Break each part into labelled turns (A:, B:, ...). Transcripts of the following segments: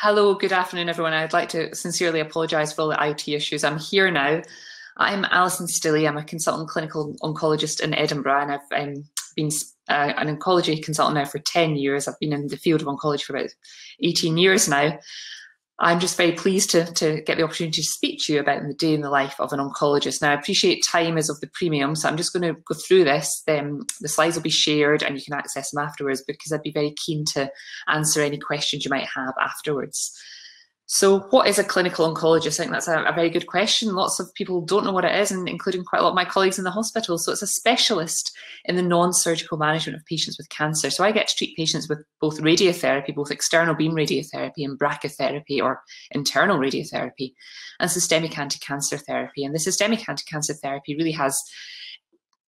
A: Hello, good afternoon, everyone. I'd like to sincerely apologise for all the IT issues. I'm here now. I'm Alison Stillie. I'm a consultant clinical oncologist in Edinburgh, and I've um, been uh, an oncology consultant now for 10 years. I've been in the field of oncology for about 18 years now. I'm just very pleased to, to get the opportunity to speak to you about the day in the life of an oncologist. Now, I appreciate time is of the premium, so I'm just going to go through this. Then the slides will be shared and you can access them afterwards because I'd be very keen to answer any questions you might have afterwards. So, what is a clinical oncologist? I think that's a, a, very good question. Lots of people don't know what it is, and including quite a lot of my colleagues in the hospital. So, it's a specialist in the non surgical management of patients with cancer. So, I get to treat patients with both radiotherapy, both external beam radiotherapy and brachytherapy or internal radiotherapy, and systemic anti cancer therapy. And the systemic anti cancer therapy really has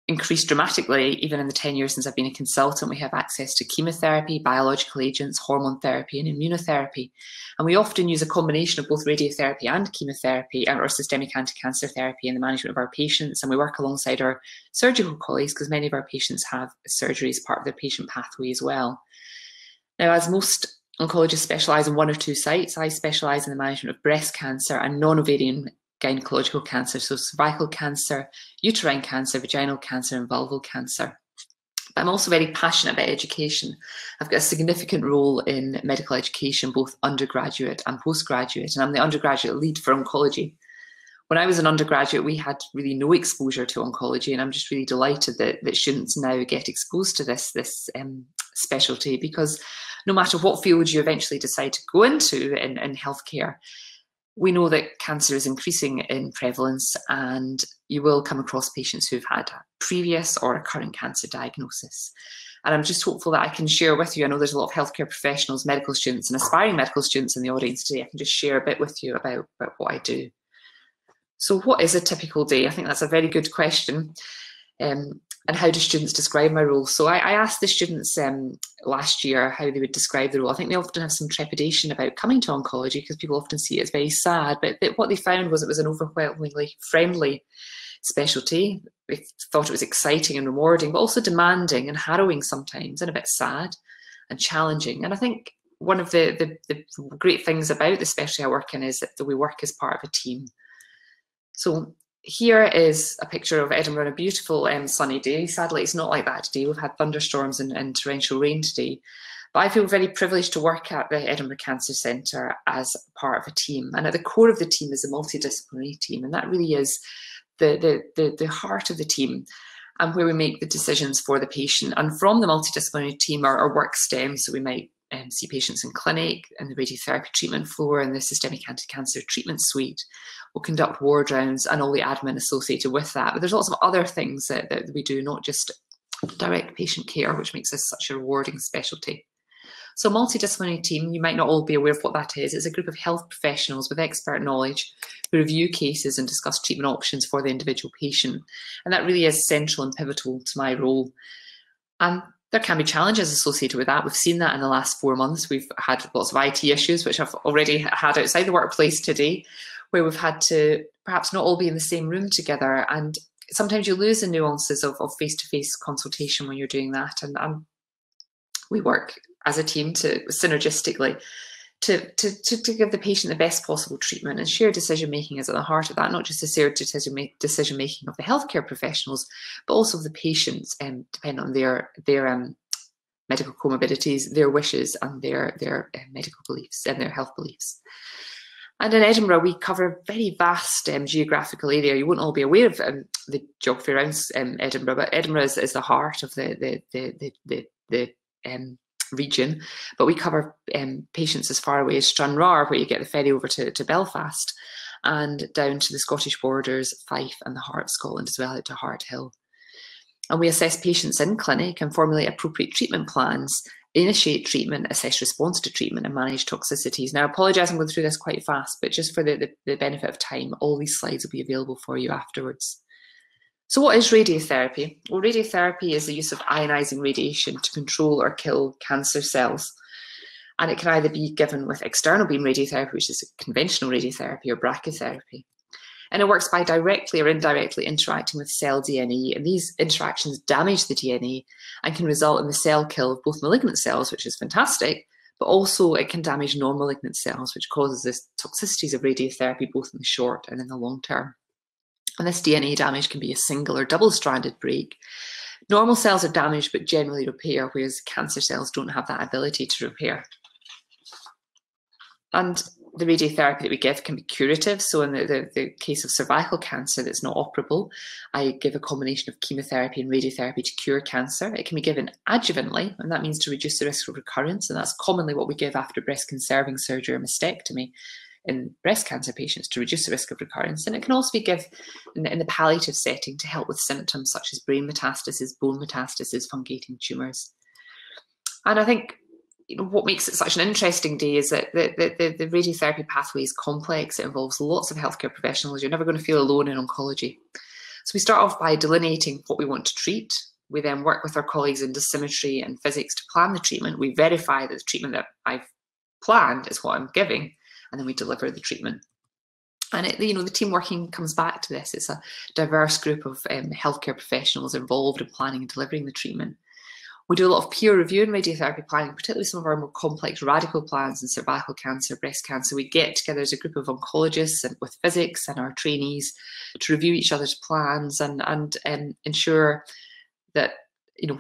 A: increased dramatically even in the 10 years since I've been a consultant. We have access to chemotherapy, biological agents, hormone therapy, and immunotherapy. And we often use a combination of both radiotherapy and chemotherapy uh, or systemic anti cancer therapy in the management of our patients. And we work alongside our surgical colleagues because many of our patients have surgery as part of their patient pathway as well. Now, as most oncologists specialise in one or two sites, I specialise in the management of breast cancer and non ovarian gynecological cancer, so cervical cancer, uterine cancer, vaginal cancer, and vulval cancer. But I'm also very passionate about education. I've got a significant role in medical education, both undergraduate and postgraduate, and I'm the undergraduate lead for oncology. When I was an undergraduate, we had really no exposure to oncology, and I'm just really delighted that, that students now get exposed to this, this um, specialty because no matter what field you eventually decide to go into in, in healthcare, we know that cancer is increasing in prevalence and you will come across patients who've had a previous or a current cancer diagnosis. And I'm just hopeful that I can share with you. I know there's a lot of healthcare professionals, medical students, and aspiring medical students in the audience today. I can just share a bit with you about, about what I do. So, what is a typical day? I think that's a very good question. Um, and how do students describe my role? So I, I asked the students um, last year how they would describe the role. I think they often have some trepidation about coming to oncology because people often see it as very sad, but, but what they found was it was an overwhelmingly friendly specialty. They thought it was exciting and rewarding, but also demanding and harrowing sometimes and a bit sad and challenging. And I think one of the, the, the great things about the specialty I work in is that we work as part of a team. So here is a picture of Edinburgh on a beautiful um, sunny day. Sadly, it's not like that today. We've had thunderstorms and, and, torrential rain today. But I feel very privileged to work at the Edinburgh Cancer Centre as part of a team. And at the core of the team is a multidisciplinary team. And that really is the, the, the, the heart of the team and where we make the decisions for the patient. And from the multidisciplinary team, our, our work stems. So we might um, see patients in clinic and the radiotherapy treatment floor and the systemic anti-cancer treatment suite. We'll conduct ward rounds and all the admin associated with that. But there's lots of other things that, that we do, not just direct patient care, which makes us such a rewarding specialty. So multidisciplinary team, you might not all be aware of what that is. It's a group of health professionals with expert knowledge who review cases and discuss treatment options for the individual patient. And that really is central and pivotal to my role. And there can be challenges associated with that. We've seen that in the last four months. We've had lots of IT issues, which I've already had outside the workplace today, where we've had to perhaps not all be in the same room together. And sometimes you lose the nuances of, of face-to-face consultation when you're doing that. And um, we work as a team to synergistically to, to, to, to, give the patient the best possible treatment and shared decision making is at the heart of that, not just the shared decision, making of the healthcare professionals, but also of the patients, um, depending on their their um, medical comorbidities, their wishes, and their their uh, medical beliefs and their health beliefs. And in Edinburgh, we cover a very vast um, geographical area. You won't all be aware of um, the geography around um, Edinburgh, but Edinburgh is, is, the heart of the the the the, the, the um, region, but we cover um, patients as far away as Stranraer, where you get the ferry over to, to Belfast, and down to the Scottish borders, Fife, and the heart of Scotland as well, out to Harthill. And we assess patients in clinic and formulate appropriate treatment plans, initiate treatment, assess response to treatment, and manage toxicities. Now, I apologise, I'm going through this quite fast, but just for the, the, the benefit of time, all these slides will be available for you afterwards. So what is radiotherapy? Well, radiotherapy is the use of ionizing radiation to control or kill cancer cells. And it can either be given with external beam radiotherapy, which is conventional radiotherapy, or brachytherapy. And it works by directly or indirectly interacting with cell DNA. And these interactions damage the DNA and can result in the cell kill of both malignant cells, which is fantastic, but also it can damage non-malignant cells, which causes the toxicities of radiotherapy both in the short and in the long term. And this DNA damage can be a single or double-stranded break. Normal cells are damaged but generally repair, whereas cancer cells don't have that ability to repair. And the radiotherapy that we give can be curative. So in the, the, the, case of cervical cancer that's not operable, I give a combination of chemotherapy and radiotherapy to cure cancer. It can be given adjuvantly, and that means to reduce the risk of recurrence. And that's commonly what we give after breast conserving surgery or mastectomy in breast cancer patients to reduce the risk of recurrence. And it can also be given in, in the palliative setting to help with symptoms such as brain metastases, bone metastases, fungating tumours. And I think you know, what makes it such an interesting day is that the, the, the, radiotherapy pathway is complex. It involves lots of healthcare professionals. You're never going to feel alone in oncology. So we start off by delineating what we want to treat. We then work with our colleagues in dosimetry and physics to plan the treatment. We verify that the treatment that I've planned is what I'm giving, and then we deliver the treatment. And it, you know, the team working comes back to this. It's a diverse group of um, healthcare professionals involved in planning and delivering the treatment. We do a lot of peer review and radiotherapy planning, particularly some of our more complex radical plans in cervical cancer, breast cancer. We get together as a group of oncologists and with physics and our trainees to review each other's plans and and um, ensure that you know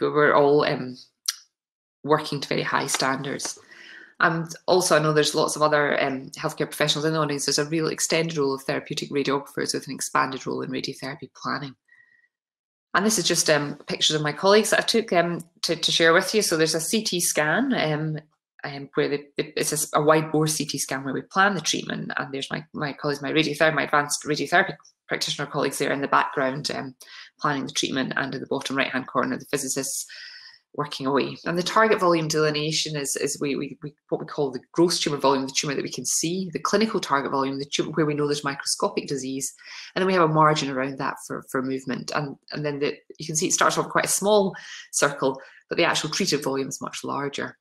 A: we're all um, working to very high standards. And also, I know there's lots of other um, healthcare professionals in the audience. There's a real extended role of therapeutic radiographers with an expanded role in radiotherapy planning. And this is just um, pictures of my colleagues that I took um, to, to, share with you. So there's a CT scan um, um, where the, it's a, a, wide bore CT scan where we plan the treatment. And there's my, my colleagues, my radiotherapy, my advanced radiotherapy practitioner colleagues there in the background um, planning the treatment. And in the bottom right hand corner, the physicists working away. And the target volume delineation is, is we, we, we, what we call the gross tumour volume, the tumour that we can see, the clinical target volume, the tumour where we know there's microscopic disease, and then we have a margin around that for, for movement. And, and then the, you can see it starts off quite a small circle, but the actual treated volume is much larger.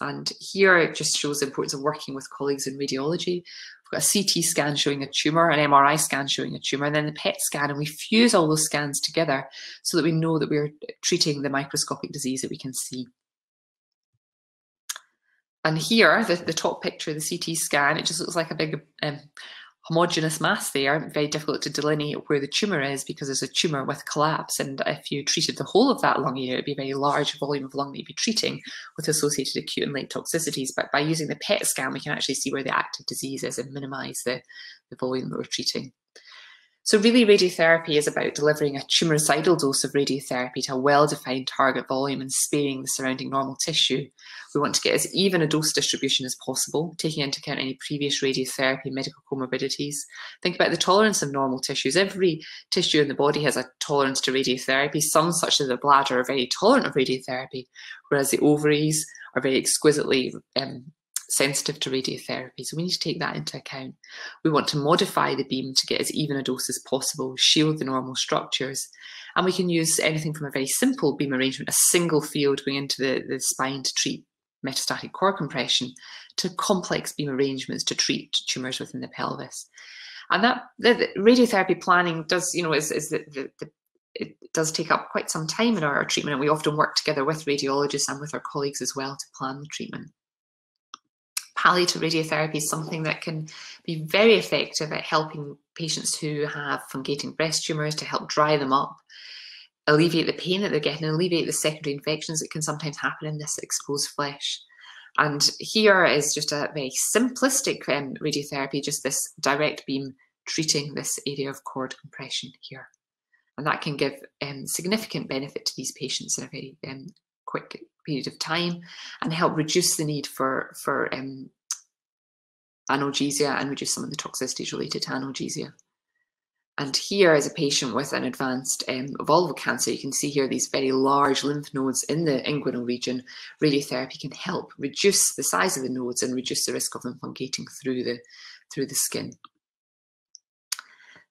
A: And here it just shows the importance of working with colleagues in radiology, got a CT scan showing a tumour, an MRI scan showing a tumour, and then the PET scan, and we fuse all those scans together so that we know that we're treating the microscopic disease that we can see. And here, the, the top picture, the CT scan, it just looks like a big um, homogeneous mass there, very difficult to delineate where the tumour is because there's a tumour with collapse. And if you treated the whole of that lung area, it'd be a very large volume of lung that you'd be treating with associated acute and late toxicities. But by using the PET scan, we can actually see where the active disease is and minimise the, the volume that we're treating. So really radiotherapy is about delivering a tumoricidal dose of radiotherapy to a well-defined target volume and sparing the surrounding normal tissue. We want to get as even a dose distribution as possible, taking into account any previous radiotherapy medical comorbidities. Think about the tolerance of normal tissues. Every tissue in the body has a tolerance to radiotherapy. Some, such as the bladder, are very tolerant of radiotherapy, whereas the ovaries are very exquisitely um, sensitive to radiotherapy. So we need to take that into account. We want to modify the beam to get as even a dose as possible, shield the normal structures. And we can use anything from a very simple beam arrangement, a single field going into the, the spine to treat metastatic cord compression, to complex beam arrangements to treat tumours within the pelvis. And that the, the radiotherapy planning does, you know, is, is the, the, the it does take up quite some time in our, our treatment, and we often work together with radiologists and with our colleagues as well to plan the treatment palliative radiotherapy is something that can be very effective at helping patients who have fungating breast tumours to help dry them up, alleviate the pain that they're getting, alleviate the secondary infections that can sometimes happen in this exposed flesh. And here is just a very simplistic um, radiotherapy, just this direct beam treating this area of cord compression here. And that can give um, significant benefit to these patients in a very um, quick period of time and help reduce the need for, for um, analgesia and reduce some of the toxicities related to analgesia. And here is a patient with an advanced um, vulval cancer. You can see here these very large lymph nodes in the inguinal region. Radiotherapy can help reduce the size of the nodes and reduce the risk of them fungating through the, through the skin.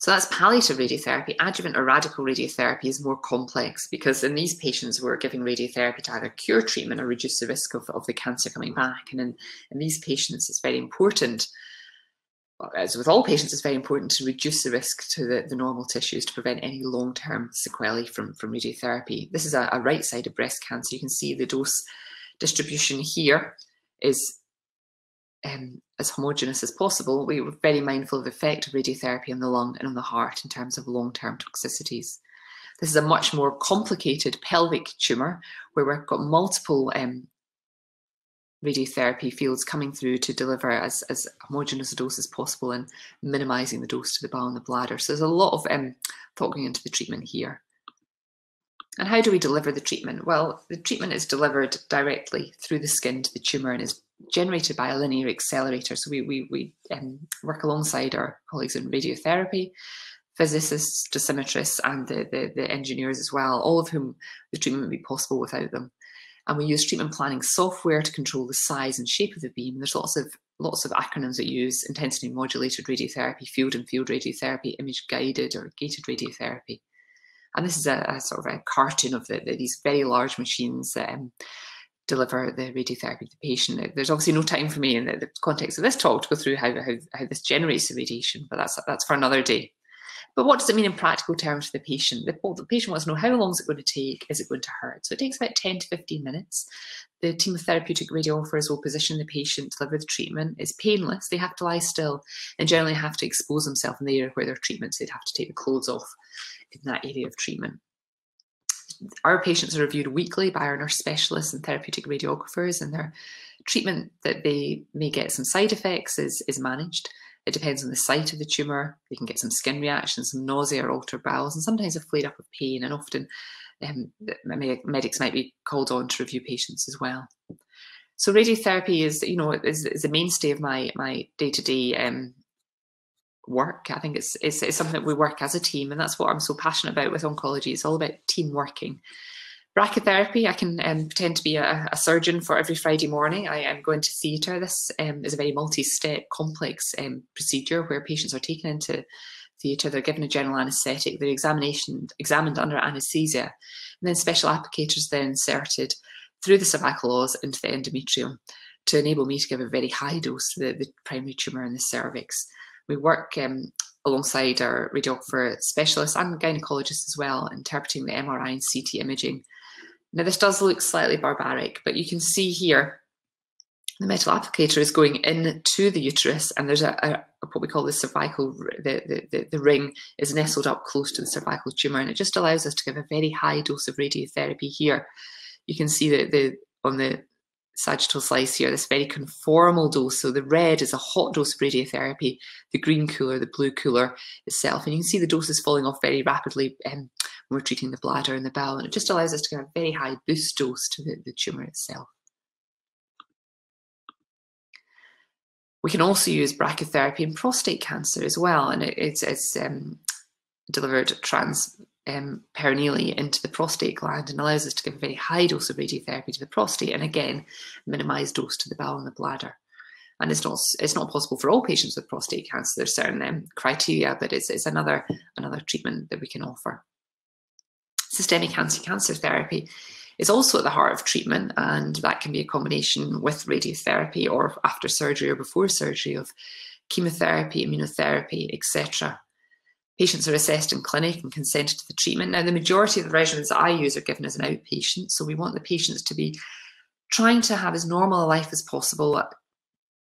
A: So that's palliative radiotherapy. Adjuvant or radical radiotherapy is more complex because in these patients we're giving radiotherapy to either cure treatment or reduce the risk of, of the cancer coming back. And in, in these patients, it's very important, as with all patients, it's very important to reduce the risk to the, the normal tissues to prevent any long-term sequelae from, from radiotherapy. This is a, a right-sided breast cancer. You can see the dose distribution here is um, as homogeneous as possible, we were very mindful of the effect of radiotherapy on the lung and on the heart in terms of long-term toxicities. This is a much more complicated pelvic tumour where we've got multiple um, radiotherapy fields coming through to deliver as, as homogeneous a dose as possible and minimising the dose to the bowel and the bladder. So there's a lot of um, thought going into the treatment here. And how do we deliver the treatment? Well, the treatment is delivered directly through the skin to the tumour and is generated by a linear accelerator. So we, we, we um, work alongside our colleagues in radiotherapy, physicists, dosimetrists, and the, the, the engineers as well, all of whom the treatment would be possible without them. And we use treatment planning software to control the size and shape of the beam. There's lots of lots of acronyms that use intensity modulated radiotherapy, field in field radiotherapy, image guided or gated radiotherapy. And this is a, a sort of a cartoon of the, the, these very large machines that um, deliver the radiotherapy to the patient. There's obviously no time for me in the, the context of this talk to go through how, how, how this generates the radiation, but that's, that's for another day. But what does it mean in practical terms for the patient? The, the patient wants to know how long is it going to take? Is it going to hurt? So it takes about 10 to 15 minutes. The team of therapeutic radiographers will position the patient, deliver the treatment. It's painless. They have to lie still and generally have to expose themselves in the area where their treatment, so they'd have to take the clothes off in that area of treatment. Our patients are reviewed weekly by our nurse specialists and therapeutic radiographers, and their treatment that they may get some side effects is, is managed. It depends on the site of the tumour. They can get some skin reactions, some nausea or altered bowels, and sometimes a flare up of pain. And often um, medics might be called on to review patients as well. So radiotherapy is, you know, is, is the mainstay of my my day to day work. I think it's, it's, it's something that we work as a team, and that's what I'm so passionate about with oncology. It's all about team working. Brachytherapy, I can um, pretend to be a, a, surgeon for every Friday morning. I am going to theatre. This um, is a very multi-step, complex um, procedure where patients are taken into theatre. They're given a general anaesthetic. They're examination, examined under anaesthesia, and then special applicators then inserted through the cervical os into the endometrium to enable me to give a very high dose to the, the primary tumour in the cervix. We work um, alongside our radiographer specialists and gynecologists as well, interpreting the MRI and CT imaging. Now, this does look slightly barbaric, but you can see here the metal applicator is going into the uterus, and there's a, a what we call the cervical, the, the, the, the, ring is nestled up close to the cervical tumour, and it just allows us to give a very high dose of radiotherapy here. You can see that the on the sagittal slice here, this very conformal dose. So the red is a hot dose of radiotherapy, the green cooler, the blue cooler itself. And you can see the doses falling off very rapidly um, we're treating the bladder and the bowel. And it just allows us to get a very high boost dose to the, the tumour itself. We can also use brachytherapy in prostate cancer as well. And it, it's, it's um, delivered trans um, perineally into the prostate gland and allows us to give a very high dose of radiotherapy to the prostate and again minimize dose to the bowel and the bladder. And it's not it's not possible for all patients with prostate cancer. There's certain um, criteria, but it's, it's another another treatment that we can offer. Systemic anti-cancer therapy is also at the heart of treatment, and that can be a combination with radiotherapy or after surgery or before surgery of chemotherapy, immunotherapy, etc. Patients are assessed in clinic and consented to the treatment. Now, the majority of the regimens that I use are given as an outpatient, so we want the patients to be trying to have as normal a life as possible,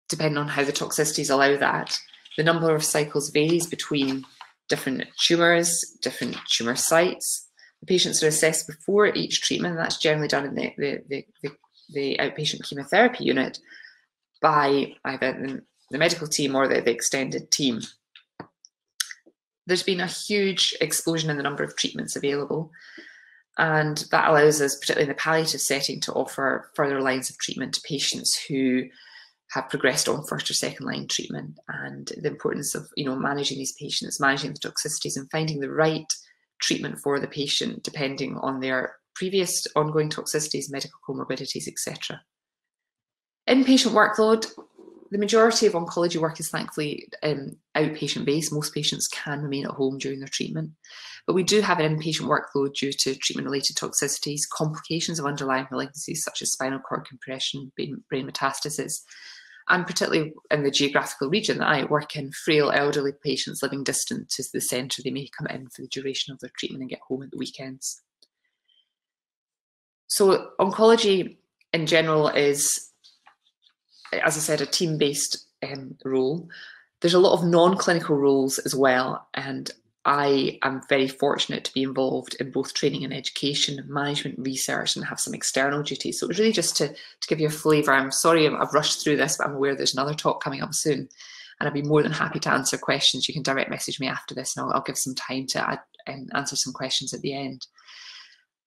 A: depending on how the toxicities allow that. The number of cycles varies between different tumours, different tumour sites. The patients are assessed before each treatment, and that's generally done in the, the, the, the, the outpatient chemotherapy unit by either the medical team or the, the extended team there's been a huge explosion in the number of treatments available. And that allows us, particularly in the palliative setting, to offer further lines of treatment to patients who have progressed on first or second line treatment and the importance of you know managing these patients, managing the toxicities and finding the right treatment for the patient depending on their previous ongoing toxicities, medical comorbidities, etc. Inpatient workload, the majority of oncology work is thankfully um, outpatient based. Most patients can remain at home during their treatment. But we do have an inpatient workload due to treatment related toxicities, complications of underlying malignancies such as spinal cord compression, brain metastasis, and particularly in the geographical region that I work in, frail elderly patients living distant to the centre, they may come in for the duration of their treatment and get home at the weekends. So, oncology in general is as I said, a team-based um, role. There's a lot of non-clinical roles as well, and I am very fortunate to be involved in both training and education, management, research, and have some external duties. So it was really just to, to give you a flavour. I'm sorry I've rushed through this, but I'm aware there's another talk coming up soon. And I'd be more than happy to answer questions. You can direct message me after this and I'll, I'll give some time to add, um, answer some questions at the end.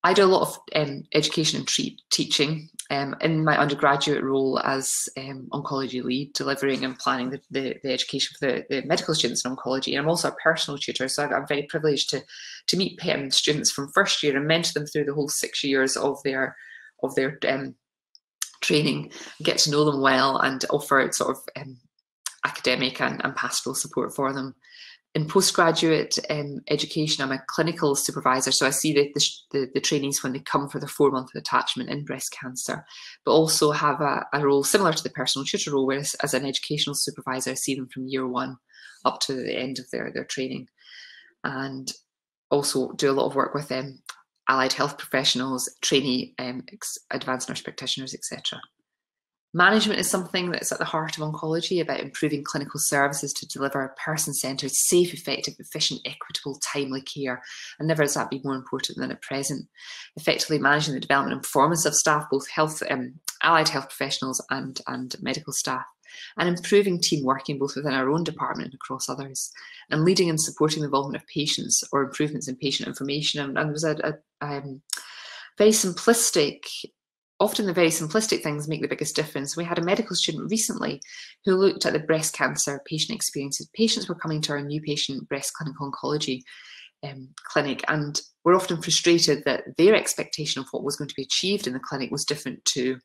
A: I do a lot of um, education and treat, teaching um, in my undergraduate role as um, oncology lead, delivering and planning the, the, the education for the, the, medical students in oncology. And I'm also a personal tutor, so I'm very privileged to to meet um, students from first year and mentor them through the whole six years of their of their um, training, get to know them well, and offer sort of um, academic and, and pastoral support for them in postgraduate um, education, I'm a clinical supervisor, so I see the, the, the, trainees when they come for their four month attachment in breast cancer, but also have a, a, role similar to the personal tutor role, whereas as an educational supervisor, I see them from year one up to the end of their, their training. And also do a lot of work with them, allied health professionals, trainee um, advanced nurse practitioners, etc. Management is something that's at the heart of oncology about improving clinical services to deliver person centred, safe, effective, efficient, equitable, timely care. And never has that been more important than at present. Effectively managing the development and performance of staff, both health, um, allied health professionals and, and medical staff. And improving team working both within our own department and across others, and leading and supporting the involvement of patients or improvements in patient information. And, and was a, a um, very simplistic often the very simplistic things make the biggest difference. We had a medical student recently who looked at the breast cancer patient experiences. Patients were coming to our new patient breast clinical oncology um, clinic and were often frustrated that their expectation of what was going to be achieved in the clinic was different to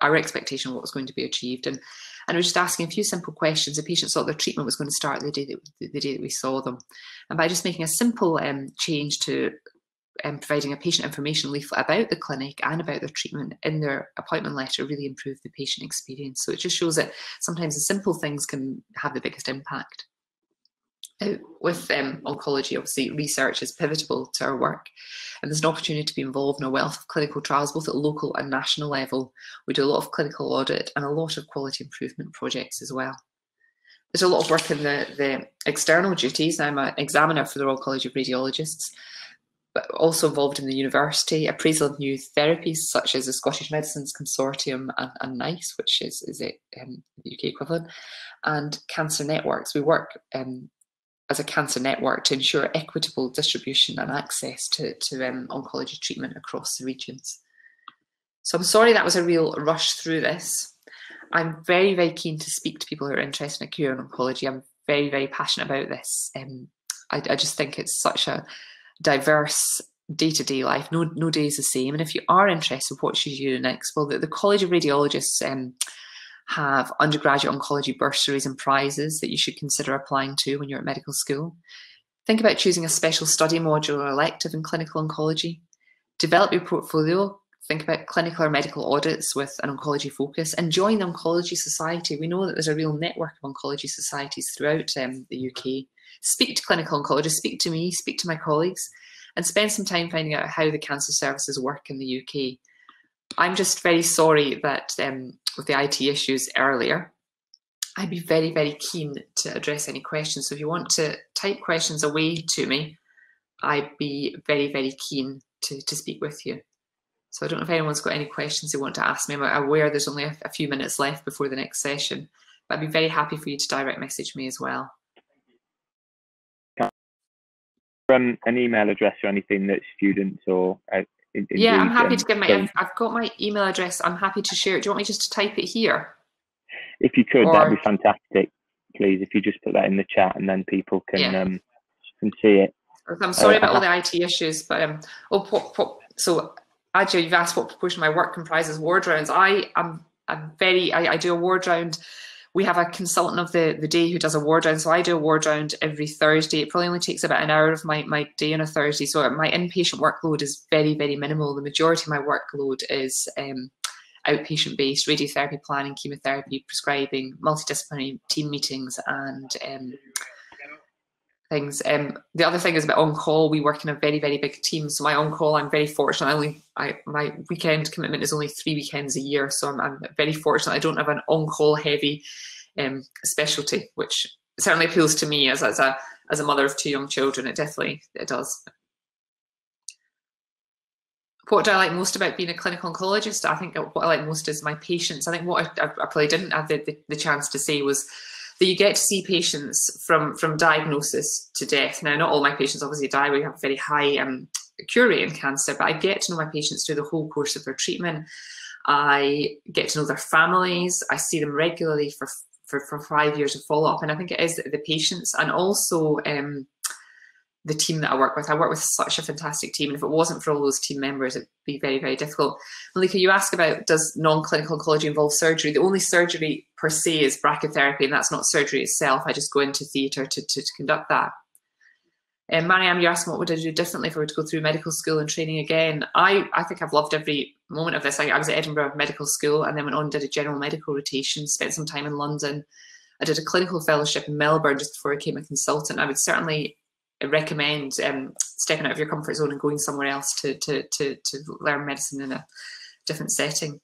A: our expectation of what was going to be achieved. And and we was just asking a few simple questions. The patients thought their treatment was going to start the day that, the day that we saw them. And by just making a simple um, change to um, providing a patient information leaflet about the clinic and about their treatment in their appointment letter really improve the patient experience. So it just shows that sometimes the simple things can have the biggest impact. With um, oncology, obviously, research is pivotal to our work, and there's an opportunity to be involved in a wealth of clinical trials, both at local and national level. We do a lot of clinical audit and a lot of quality improvement projects as well. There's a lot of work in the, the external duties. I'm an examiner for the Royal College of Radiologists, but also involved in the university, appraisal of new therapies such as the Scottish Medicines Consortium and, and NICE, which is, is it, um, the UK equivalent, and cancer networks. We work um, as a cancer network to ensure equitable distribution and access to, to um, oncology treatment across the regions. So I'm sorry that was a real rush through this. I'm very, very keen to speak to people who are interested in a career in oncology. I'm very, very passionate about this. Um, I, I just think it's such a diverse day-to-day life. No, no day is the same. And if you are interested, what should you do next? Well, the, the College of Radiologists um, have undergraduate oncology bursaries and prizes that you should consider applying to when you're at medical school. Think about choosing a special study module or elective in clinical oncology. Develop your portfolio. Think about clinical or medical audits with an oncology focus and join the Oncology Society. We know that there's a real network of oncology societies throughout um, the UK speak to clinical oncologists, speak to me, speak to my colleagues, and spend some time finding out how the cancer services work in the UK. I'm just very sorry that um, with the IT issues earlier, I'd be very, very keen to address any questions. So if you want to type questions away to me, I'd be very, very keen to, to speak with you. So I don't know if anyone's got any questions they want to ask me. I'm aware there's only a, a few minutes left before the next session, but I'd be very happy for you to direct message me as well
B: um, an email address or anything that students or uh,
A: yeah, I'm happy to give my. I've, I've, got my email address. I'm happy to share it. Do you want me just to type it here?
B: If you could, or, that'd be fantastic. Please, if you just put that in the chat, and then people can yeah. um, can see it.
A: I'm sorry uh, about all the IT issues, but um, oh, what, what, so actually, you've asked what proportion of my work comprises ward rounds. I am I'm very. I, I do a ward round we have a consultant of the, the day who does a ward round. So I do a ward round every Thursday. It probably only takes about an hour of my, my day on a Thursday. So my inpatient workload is very, very minimal. The majority of my workload is um, outpatient based radiotherapy planning, chemotherapy, prescribing, multidisciplinary team meetings, and um, things. Um, the other thing is about on call. We work in a very very big team, so my on call. I'm very fortunate. I only I my weekend commitment is only three weekends a year, so I'm, I'm very fortunate. I don't have an on call heavy um, specialty, which certainly appeals to me as as a as a mother of two young children. It definitely it does. What do I like most about being a clinical oncologist? I think what I like most is my patients. I think what I, I probably didn't have the, the, the chance to say was that you get to see patients from from diagnosis to death. Now, not all my patients obviously die. We have a very high um, cure rate in cancer, but I get to know my patients through the whole course of their treatment. I get to know their families. I see them regularly for for, for five years of follow up, and I think it is the patients and also um, the team that I work with. I work with such a fantastic team, and if it wasn't for all those team members, it'd be very, very difficult. Malika, you ask about does non-clinical oncology involve surgery? The only surgery per se is brachytherapy, and that's not surgery itself. I just go into theatre to, to, to, conduct that. And um, Mariam, you're asking what would I do differently if I were to go through medical school and training again? I, I think I've loved every moment of this. I, I was at Edinburgh Medical School and then went on and did a general medical rotation, spent some time in London. I did a clinical fellowship in Melbourne just before I became a consultant. I would certainly recommend um, stepping out of your comfort zone and going somewhere else to, to, to, to learn medicine in a different setting.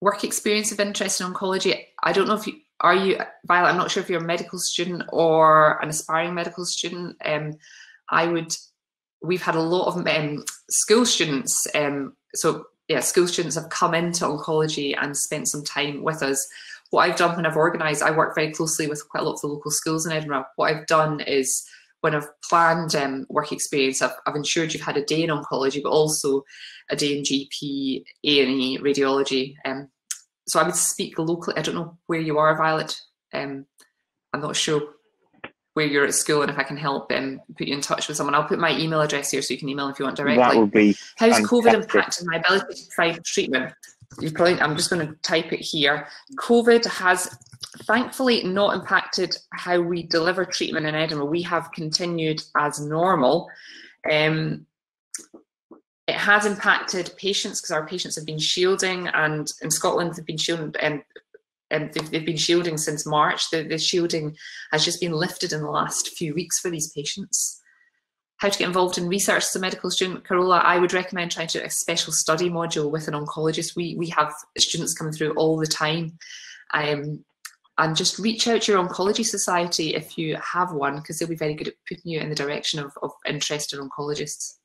A: Work experience of interest in oncology. I don't know if you are you Violet. I'm not sure if you're a medical student or an aspiring medical student. Um, I would. We've had a lot of um, school students. Um, so yeah, school students have come into oncology and spent some time with us what I've done when I've organised, I work very closely with quite a lot of the local schools in Edinburgh. What I've done is when I've planned um, work experience, I've, I've, ensured you've had a day in oncology, but also a day in GP, A&E, radiology. Um, so I would speak locally. I don't know where you are, Violet. Um, I'm not sure where you're at school and if I can help um, put you in touch with someone. I'll put my email address here so you can email if you want directly.
B: That would be
A: How's fantastic. COVID impacting my ability to provide treatment? You probably, I'm just going to type it here. COVID has thankfully not impacted how we deliver treatment in Edinburgh. We have continued as normal. Um, it has impacted patients because our patients have been shielding, and in Scotland they've been shielding, and, and they've, they've, been shielding since March. The, the shielding has just been lifted in the last few weeks for these patients how to get involved in research as a medical student, Carola, I would recommend trying to do a special study module with an oncologist. We, we have students coming through all the time. Um, and just reach out to your oncology society if you have one, because they'll be very good at putting you in the direction of, of interested oncologists.